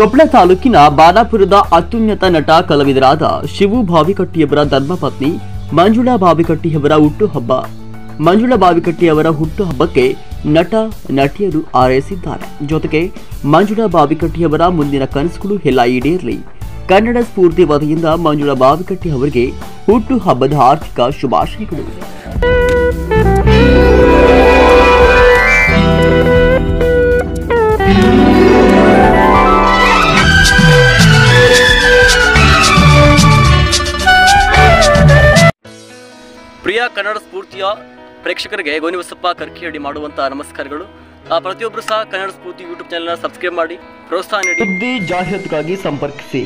ಕೊಪ್ಪಳ ತಾಲೂಕಿನ ಬಾನಾಪುರದ ಅತ್ಯುನ್ನತ ನಟ ಕಲಾವಿದರಾದ ಶಿವು ಬಾವಿಕಟ್ಟಿಯವರ ಧರ್ಮಪತ್ನಿ ಮಂಜುಳಾ ಬಾವಿಕಟ್ಟಿಯವರ ಹುಟ್ಟುಹಬ್ಬ. ಮಂಜುಳಾ ಬಾವಿಕಟ್ಟಿಯವರ ಹುಟ್ಟುಹಬ್ಬಕ್ಕೆ ನಟ, ನಟಿಯರು ಆರೈಸಿದ್ದಾರೆ ಜೊತೆಗೆ ಮಂಜುಳಾ ಬಾವಿಕಟ್ಟಿಯವರ ಮುಂದಿನ ಕನಸುಗಳು ಎಲ್ಲ ಈಡೇರಲಿ. ಕನ್ನಡ ಸ್ಫೂರ್ತಿ ವತಿಯಿಂದ ಮಂಜುಳಾ ಬಾವಿಕಟ್ಟಿ ಅವರಿಗೆ ಹುಟ್ಟುಹಬ್ಬದ ಆರ್ಥಿಕ ಶುಭಾಶಯಗಳು. ಪ್ರಿಯ ಕನ್ನಡ ಸ್ಫೂರ್ತಿಯ ಪ್ರೇಕ್ಷಕರಿಗೆ ಗೋನಿಬಸಪ್ಪ ಕರ್ಕಿಹಳ್ಳಿ ಮಾಡುವಂತಹ ನಮಸ್ಕಾರಗಳು. ಆ ಪ್ರತಿಯೊಬ್ಬರು ಸಹ Kannada Spoorthi YouTube channel subscribe ಮಾಡಿ, ಪ್ರೋತ್ಸಾಹ ನೀಡಿ. ಸುದ್ದಿ ಜಾಹೀರಾತುಗಾಗಿ ಸಂಪರ್ಕಿಸಿ.